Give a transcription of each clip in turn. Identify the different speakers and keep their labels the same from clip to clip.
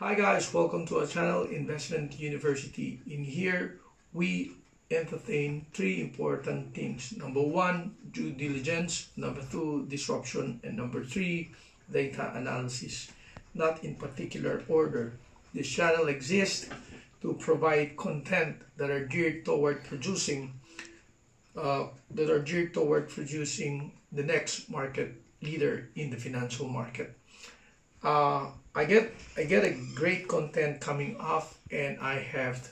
Speaker 1: Hi guys, welcome to our channel Investment University. In here, we entertain three important things. Number one, due diligence. Number two, disruption. And number three, data analysis. Not in particular order. This channel exists to provide content that are geared toward producing uh, that are geared toward producing the next market leader in the financial market. Uh, I get I get a great content coming off, and I have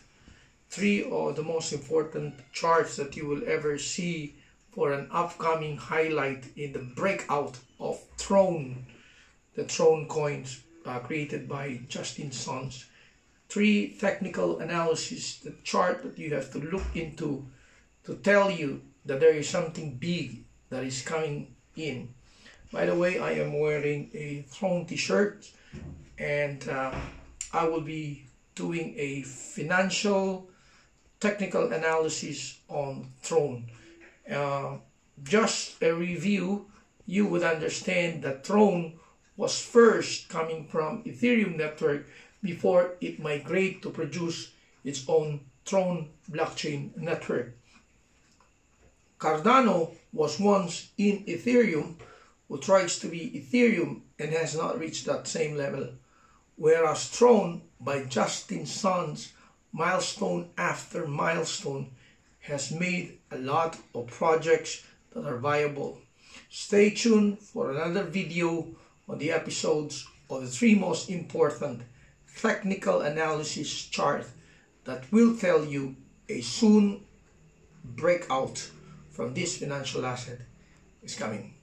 Speaker 1: three of the most important charts that you will ever see for an upcoming highlight in the breakout of Tron, the Tron coins uh, created by Justin Sun's. Three technical analysis, the chart that you have to look into to tell you that there is something big that is coming in. By the way, I am wearing a Tron t-shirt and uh, I will be doing a financial technical analysis on Tron. Uh, just a review, you would understand that Tron was first coming from Ethereum network before it migrated to produce its own Tron blockchain network. Cardano was once in Ethereum who tries to be Ethereum and has not reached that same level, whereas Tron by Justin Sun's milestone after milestone has made a lot of projects that are viable. Stay tuned for another video on the episodes of the three most important technical analysis chart that will tell you a soon breakout from this financial asset is coming.